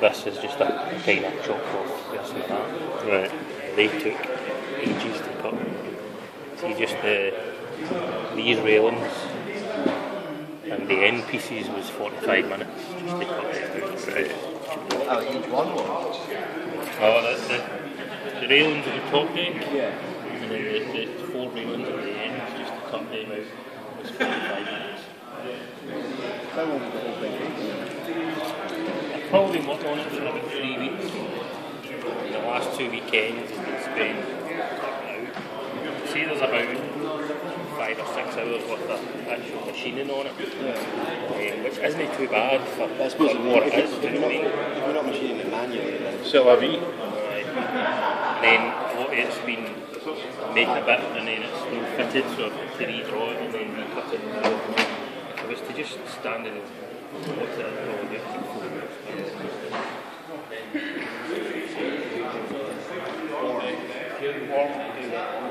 this is just a kind of chop off this and that. Right. They took ages to cut. See, just the these railings and the end pieces was 45 minutes just to cut them out. Right. Oh, each one was. Oh, the, the, the railings at the top deck, Yeah. and then the, the four railings at the end just to cut them out was 45 minutes. How long was the whole thing? I've probably been working on it for about three weeks. And the last two weekends it's been spent cutting it out. See, there's about five or six hours worth of actual machining on it, um, which isn't too bad for, I suppose for what it is. if, do if, you you're not, what I mean? if you're not machining it manually, then C'est la vie. Right. And then what it's been making a bit and then it's been fitted so to redraw it and then recut it. If it was to just stand in what's it probably get Here you. want to